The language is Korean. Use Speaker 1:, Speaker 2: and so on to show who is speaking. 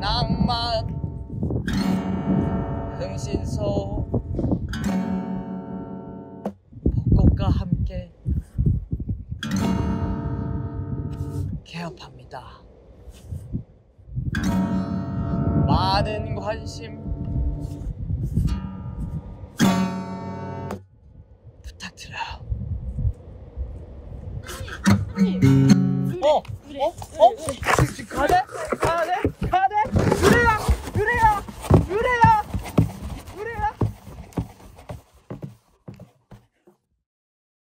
Speaker 1: 낭만 흥신소 벚꽃과 함께 개업합니다. 많은 관심 부탁드려요. 어? 어? 어? 지금 가네?